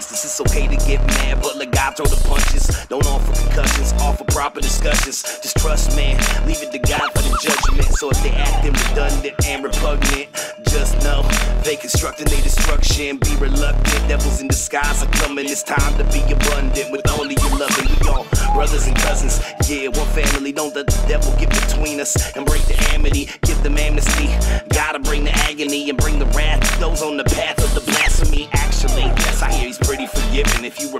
youngsters. It's okay to get mad, but let I throw the punches. Don't offer concussions, offer proper discussions. Just trust, man. Leave it to God for the judgment. So if they acting redundant and repugnant, just know they constructing their destruction. Be reluctant, devils in disguise are coming. It's time to be abundant with only your loving. We all brothers and cousins, yeah, one family. Don't let the devil get between us and break the amity. Give them amnesty. God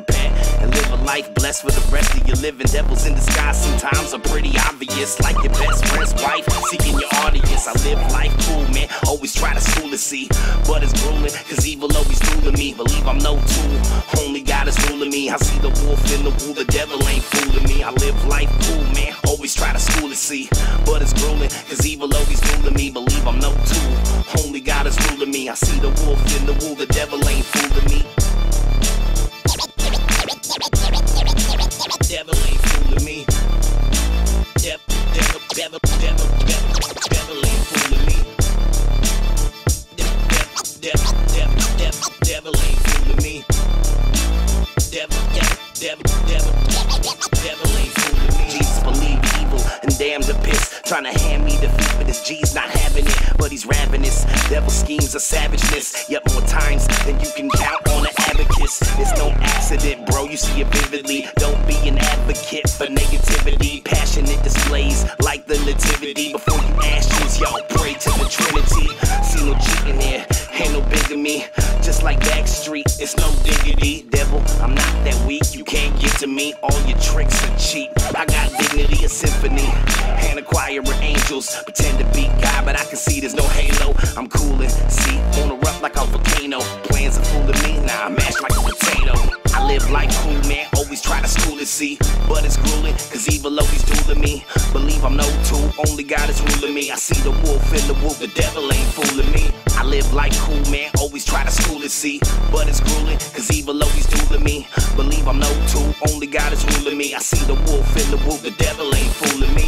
repent and live a life blessed for the rest of your living. Devils in disguise sometimes are pretty obvious, like your best friend's wife seeking your audience. I live life cool, man. Always try to school to see, but it's grueling, cause evil always ruling me. Believe I'm no tool, only God is ruling me. I see the wolf in the wool, the devil ain't fooling me. I live life cool, man. Always try to school to see, but it's grueling, cause evil always ruling me. Believe I'm no tool, only God is ruling me. I see the wolf in the wool, the devil ain't fooling me. Devil, devil, devil, ain't fooling me. Jesus believe evil and damn the piss. Trying to hand me defeat, but his G's not having it. But he's ravenous. Devil schemes of savageness. Yet more times than you can count on an abacus. It's no accident, bro. You see it vividly. Don't be an advocate for negativity. Passionate displays like the nativity. Before you ashes, y'all to me. All your tricks are cheap. I got dignity, a symphony, and a choir of angels. Pretend to be God, but I can see there's no halo. I'm coolin', see, on a rough like a volcano. Plans are fooling me, now I mash like a potato. I live like cool, man. Always try to school to see, but it's grueling, cause evil always dueling me. Believe I'm no tool, only God is ruling me. I see the wolf in the wolf, the devil ain't fooling me. I live like cool, man. Always try to school to see, but it's grueling, cause evil always dueling me. Only God is ruling me. I see the wolf in the wolf, the devil ain't fooling me.